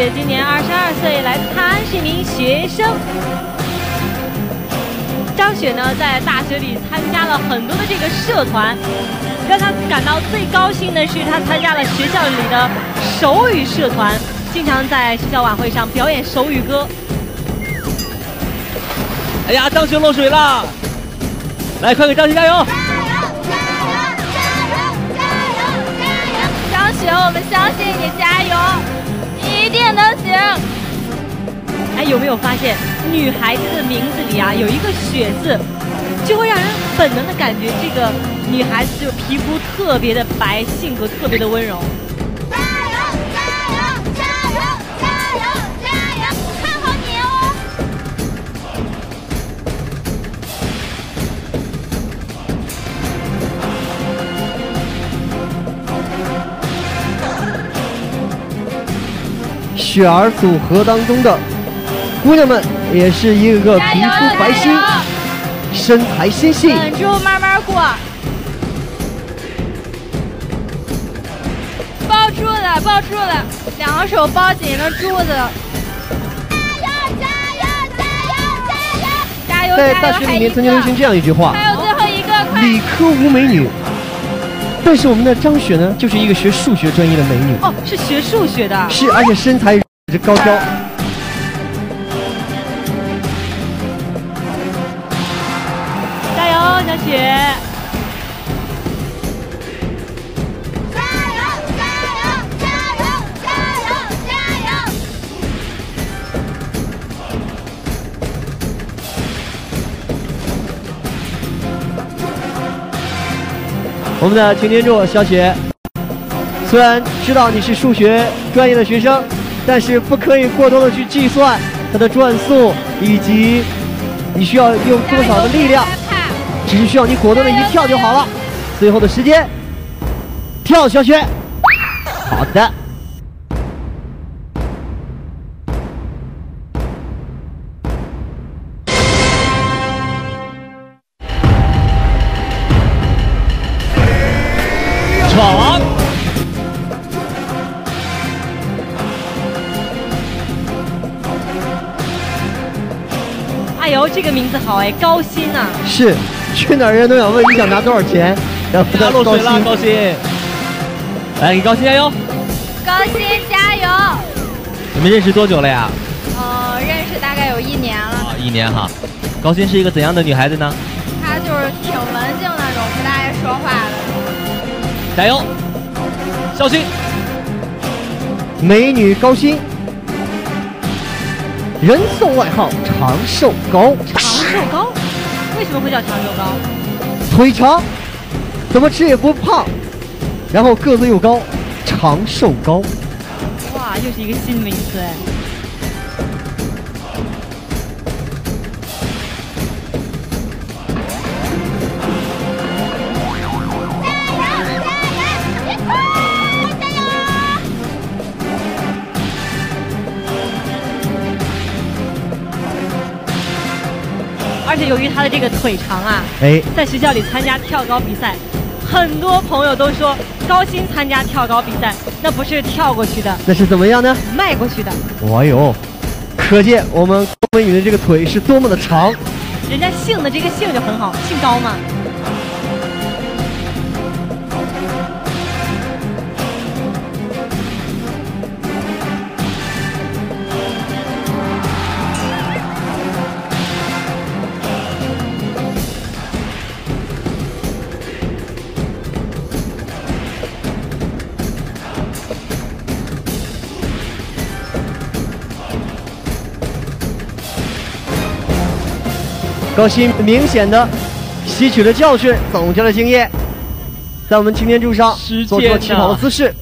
雪今年二十二岁，来自泰安是一名学生。张雪呢，在大学里参加了很多的这个社团，让她感到最高兴的是，她参加了学校里的手语社团，经常在学校晚会上表演手语歌。哎呀，张雪落水了！来，快给张雪加油！加油！加油！加油！加油！张雪，我们相信你，加油，定能行。哎，有没有发现女孩子的名字里啊有一个“雪”字，就会让人本能的感觉这个女孩子就皮肤特别的白，性格特别的温柔。雪儿组合当中的。姑娘们也是一个个皮肤白皙，身材纤细。稳住，慢慢过。抱住了，抱住了，两个手抱紧了柱子。加油！加油！加油！加油！加油在大学里面曾经流行这样一句话：还有最后一个，理科无美女。但是我们的张雪呢，就是一个学数学专业的美女。哦，是学数学的。是，而且身材是高挑。加油小雪，我们的擎天柱小雪，虽然知道你是数学专业的学生，但是不可以过多的去计算它的转速以及你需要用多少的力量。只是需要你果断的一跳就好了。最后的时间，跳，小雪。好的。这个名字好哎，高薪呐！是。去哪儿人都想问你想拿多少钱，然后他落水了，高薪，来给高薪加油，高薪加油！你们认识多久了呀？呃，认识大概有一年了。啊，一年哈。高薪是一个怎样的女孩子呢？她就是挺文静那种，不大爱说话的。加油，小心！美女高鑫，人送外号长寿高。长寿高。为什么会叫长寿高？腿长，怎么吃也不胖，然后个子又高，长寿高。哇，又是一个新名词哎。而且由于他的这个腿长啊，哎，在学校里参加跳高比赛，很多朋友都说高鑫参加跳高比赛，那不是跳过去的，那是怎么样呢？迈过去的。哎呦，可见我们郭美女的这个腿是多么的长。人家姓的这个姓就很好，姓高嘛。高鑫明显的吸取了教训，总结了经验，在我们擎天柱上做出了起跑的姿势，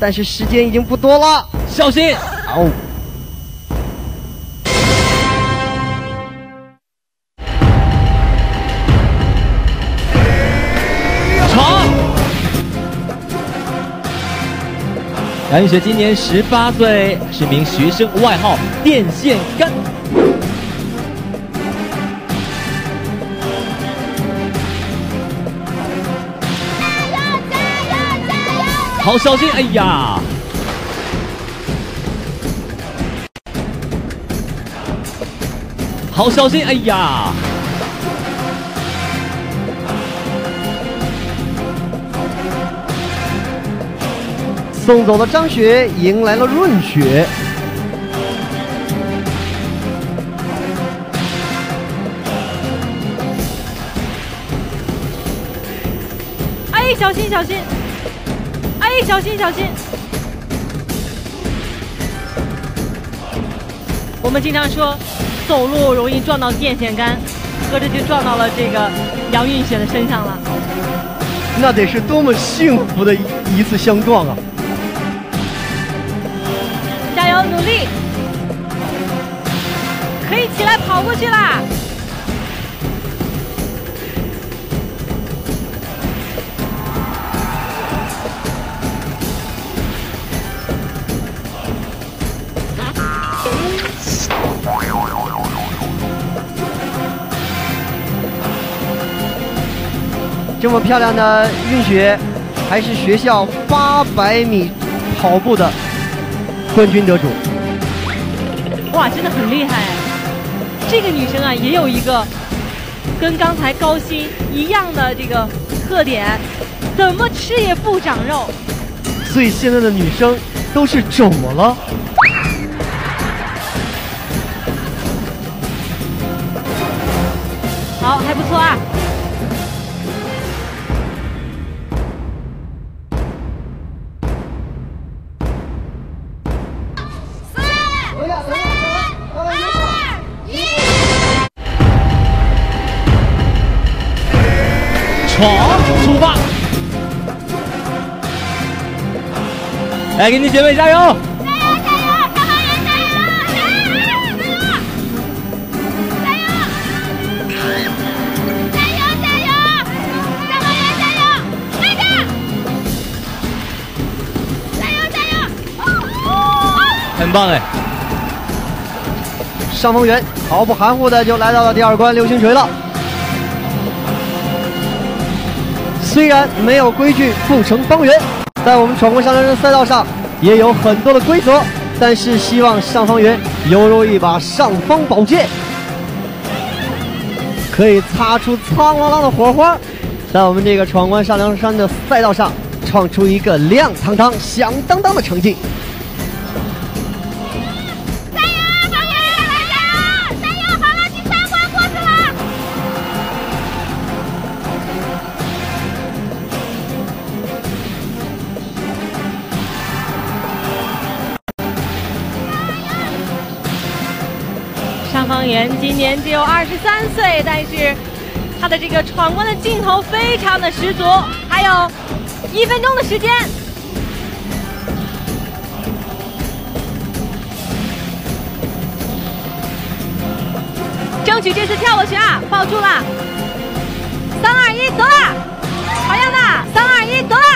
但是时间已经不多了，小心！哦，闯！杨雨雪今年十八岁，是名学生，外号电线杆。好小心，哎呀！好小心，哎呀！送走了张雪，迎来了润雪。哎，小心，小心！哎，小心小心！我们经常说，走路容易撞到电线杆，合着就撞到了这个杨运雪的身上了。那得是多么幸福的一一次相撞啊！加油，努力！可以起来跑过去啦！这么漂亮的运雪，还是学校800米跑步的冠军得主。哇，真的很厉害！这个女生啊，也有一个跟刚才高鑫一样的这个特点，怎么吃也不长肉。所以现在的女生都是怎么了？好，还不错啊。闯出发！来，给你姐妹加油！很棒哎！上方圆毫不含糊的就来到了第二关流星锤了。虽然没有规矩不成方圆，在我们闯关上山的赛道上也有很多的规则，但是希望上方圆犹如一把尚方宝剑，可以擦出苍啷啷的火花，在我们这个闯关上梁山的赛道上创出一个亮堂堂、响当当的成绩。方圆今年只有二十三岁，但是他的这个闯关的劲头非常的十足。还有一分钟的时间，争取这次跳过去啊！抱住了，三二一，走啦！好样的！三二一，走啦！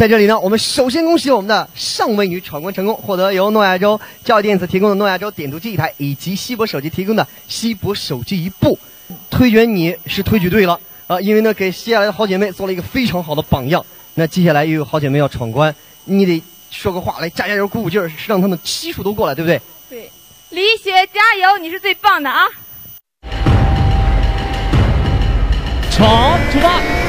在这里呢，我们首先恭喜我们的上位女闯关成功，获得由诺亚舟教育电子提供的诺亚舟点读机一台，以及西博手机提供的西博手机一部。推选你是推举对了啊，因为呢给接下来的好姐妹做了一个非常好的榜样。那接下来又有好姐妹要闯关，你得说个话来加加油、鼓鼓劲儿，让他们悉数都过来，对不对？对，李雪加油，你是最棒的啊！闯出发！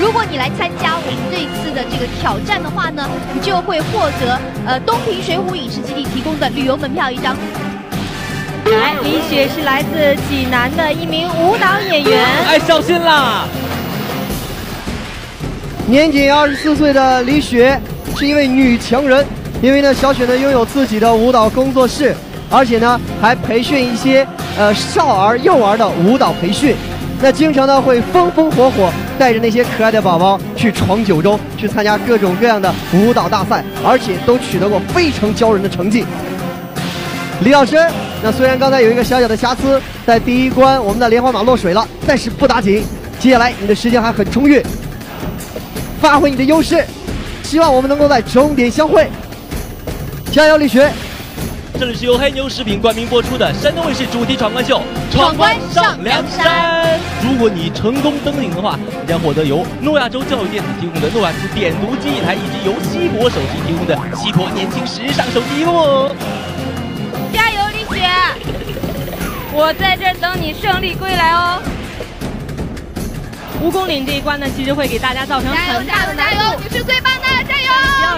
如果你来参加我们这一次的这个挑战的话呢，你就会获得呃东平水浒影视基地提供的旅游门票一张。来，李雪是来自济南的一名舞蹈演员。哎，小心啦！年仅二十四岁的李雪，是一位女强人，因为呢，小雪呢拥有自己的舞蹈工作室，而且呢还培训一些呃少儿、幼儿的舞蹈培训。那经常呢会风风火火带着那些可爱的宝宝去闯九州，去参加各种各样的舞蹈大赛，而且都取得过非常骄人的成绩。李老师，那虽然刚才有一个小小的瑕疵，在第一关我们的莲花马落水了，但是不打紧，接下来你的时间还很充裕，发挥你的优势，希望我们能够在终点相会，加油，李雪！这里是由黑牛食品冠名播出的山东卫视主题闯关秀《闯关上梁山》。如果你成功登顶的话，将获得由诺亚舟教育电子提供的诺亚舟点读机一台，以及由西博手机提供的西博年轻时尚手机哦。加油，李雪！我在这儿等你胜利归来哦。蜈蚣岭这一关呢，其实会给大家造成很大的难度。你是最棒的，加油！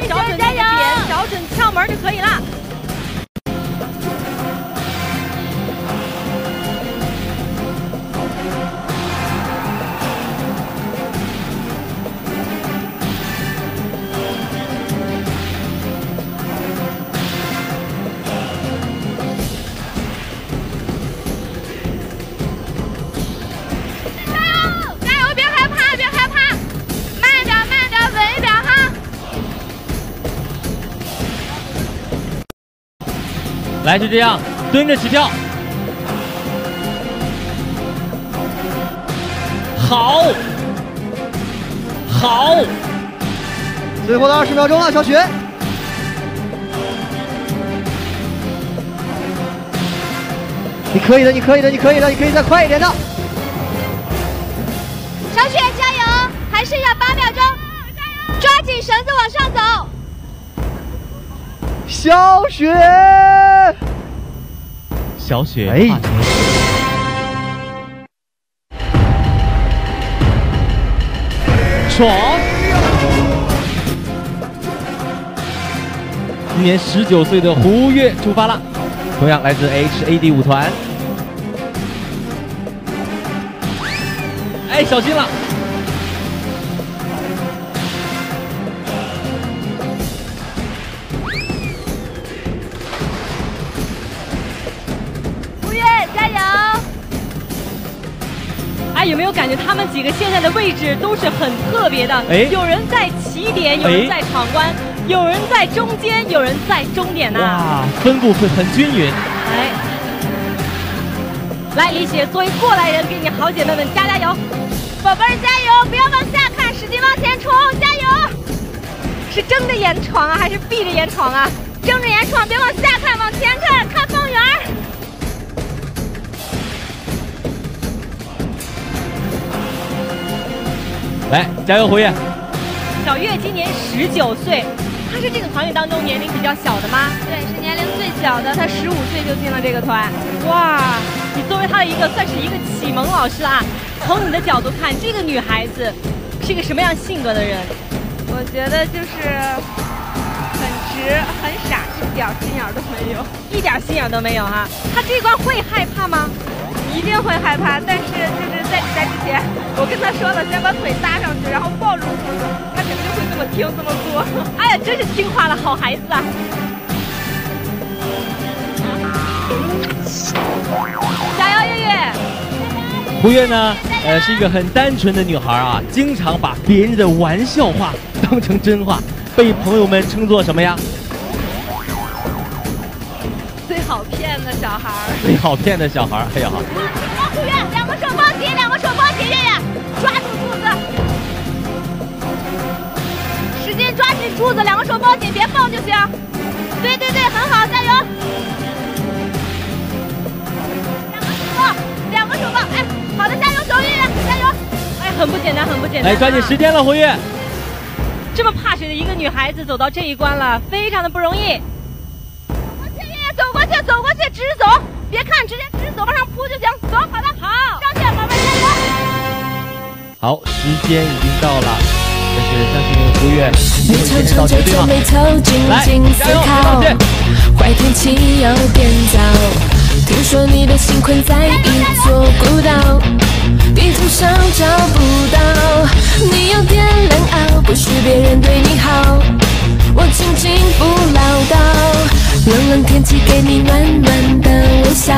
来，就这样蹲着起跳，好，好，最后的二十秒钟了，小雪。你可以的，你可以的，你可以的，你可以再快一点的。小雪加油，还剩下八秒钟，抓紧绳子往上走。小雪，小雪，哎跨年闯。今年十九岁的胡月出发了，同样来自 HAD 舞团。哎，小心了！哎，有感觉他们几个现在的位置都是很特别的？哎有人在起点，有人在闯关，有人在中间，有人在终点呐、哇，分布会很均匀。哎，来，李雪，作为过来人，给你好姐妹们加加油！宝贝儿加油！不要往下看，使劲往前冲！加油！是睁着眼闯啊，还是闭着眼闯啊？睁着眼闯，别往下看，往前看，看方圆来，加油，胡月！小月今年十九岁，她是这个团里当中年龄比较小的吗？对，是年龄最小的，她十五岁就进了这个团。哇，你作为她的一个算是一个启蒙老师啊。从你的角度看，这个女孩子是一个什么样性格的人？我觉得就是很直、很傻，一点心眼都没有。一点心眼都没有哈、她这一关会害怕吗？一定会害怕，但是就是在比赛之前，我跟他说了，先把腿搭上去，然后抱住柱子，他肯定会这么听这么做。哎呀，真是听话了，好孩子啊！加油，月月！胡月呢，呃，是一个很单纯的女孩啊，经常把别人的玩笑话当成真话，被朋友们称作什么呀？骗的小孩儿。最好骗的小孩儿。哎呀，护院，两个手抱紧，两个手抱紧，月月，抓住柱子，使劲抓紧柱子，两个手抱紧，别放就行。对对对，很好，加油！两个手抱，两个手抱，哎，好的，加油，走，月月，加油！哎，很不简单，很不简单、来，抓紧时。间了，胡月。这么怕水的一个女孩子走到这一关了，非常的不容易。走过去，直走，别看，直接直走，往上扑就行。走，好的，好，上去，宝贝，加油！好，时间已经到了，但是相信胡月每场一定会成就对吧？着眉头静来，加油。坏天气有点糟。听说你的心困在一座孤岛，地图上找不到。你有点难熬，不是别人对你好。我轻轻不唠叨，冷冷天气给你暖暖的微笑，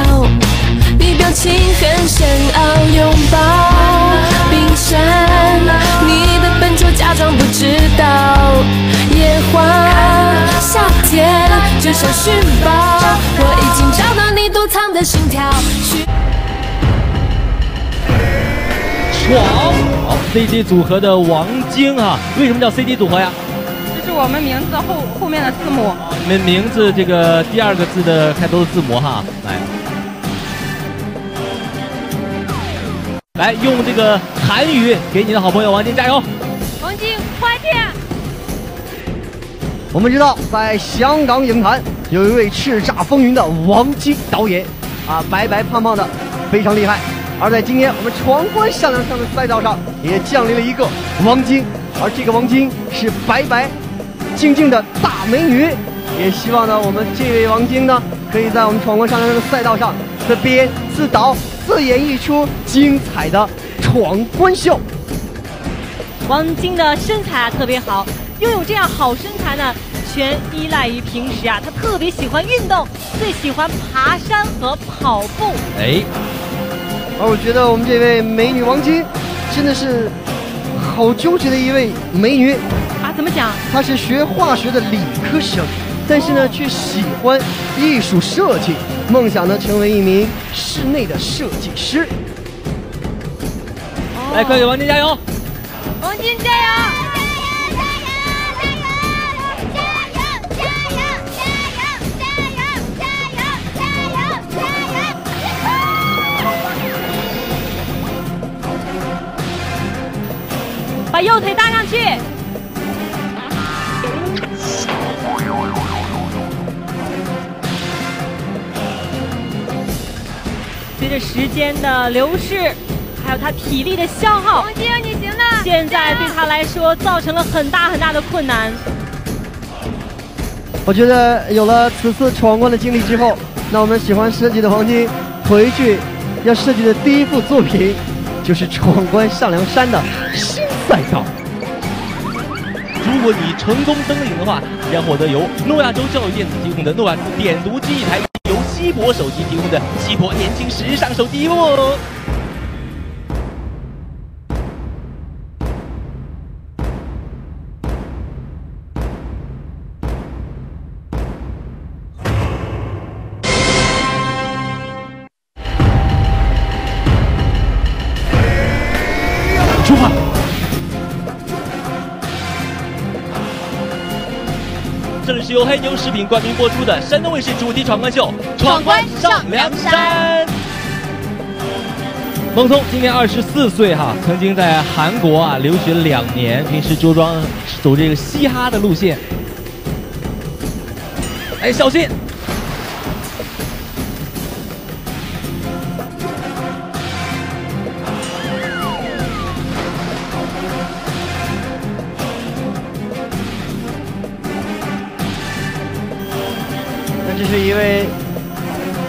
你表情很深奥，拥抱冰山，你的笨拙假装不知道，野花夏天就像寻宝，我已经找到你躲藏的心跳。闯，，CD 组合的王晶啊，为什么叫 CD 组合呀？我们名字后后面的字母。你们名字这个第二个字的开头的字母哈，来，来用这个韩语给你的好朋友王晶加油。王晶，快点！我们知道，在香港影坛有一位叱咤风云的王晶导演，啊，白白胖胖的，非常厉害。而在今天我们闯关向量上的赛道上，也降临了一个王晶，而这个王晶是白白净净的大美女。也希望呢，我们这位王晶呢，可以在我们闯关上的赛道上自编自导自演一出精彩的闯关秀。王晶的身材啊特别好，拥有这样好身材呢，全依赖于平时啊，他特别喜欢运动，最喜欢爬山和跑步。哎，而我觉得我们这位美女王晶，真的是好纠结的一位美女。啊，怎么讲？他是学化学的理科生，但是呢，却喜欢艺术设计，梦想呢成为一名室内的设计师。来，快给王晶加油！王晶加油！把右腿搭上去。着时间的流逝，还有他体力的消耗，王晶，你行的！现在对他来说造成了很大很大的困难。我觉得有了此次闯关的经历之后，那我们喜欢设计的黄金回去要设计的第一幅作品，就是闯关上梁山的新赛道。如果你成功登顶的话，将获得由诺亚洲教育电子提供的诺亚珠点读机一台，由西博手机提供的西博年轻时尚手机哦。由黑牛食品冠名播出的山东卫视主题闯关秀《闯关上梁山》。孟聪今年二十四岁哈，曾经在韩国啊留学两年，平时着装走这个嘻哈的路线。哎，小心！是一位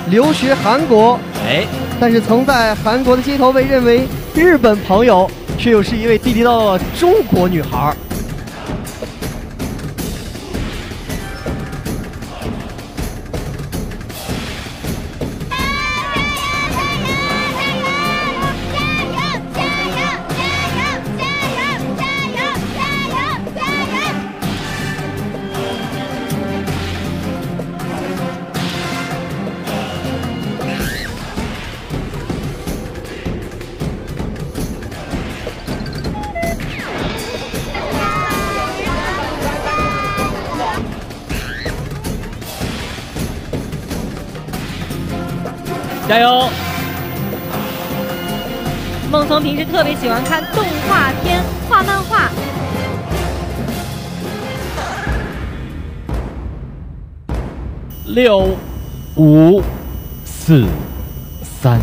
留学韩国，哎，但是曾在韩国的街头被认为日本朋友，却又是一位地地道道的中国女孩加油！孟聪平时特别喜欢看动画片、画漫画，六、五、四、三、